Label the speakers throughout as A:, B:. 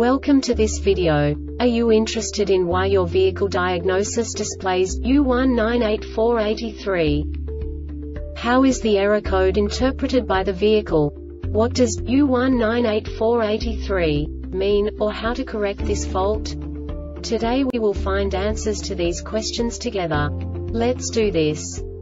A: Welcome to this video. Are you interested in why your vehicle diagnosis displays U1984883? How is the error code interpreted by the vehicle? What does U1984883 mean, or how to correct this fault? Today we will find answers to these questions together. Let's do this.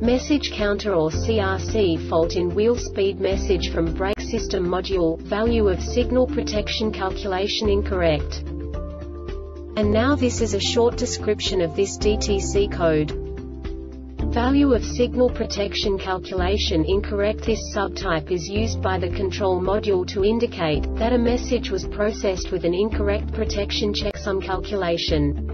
A: Message counter or CRC fault in wheel speed message from brake system module, value of signal protection calculation incorrect. And now this is a short description of this DTC code. Value of signal protection calculation incorrect This subtype is used by the control module to indicate that a message was processed with an incorrect protection checksum calculation.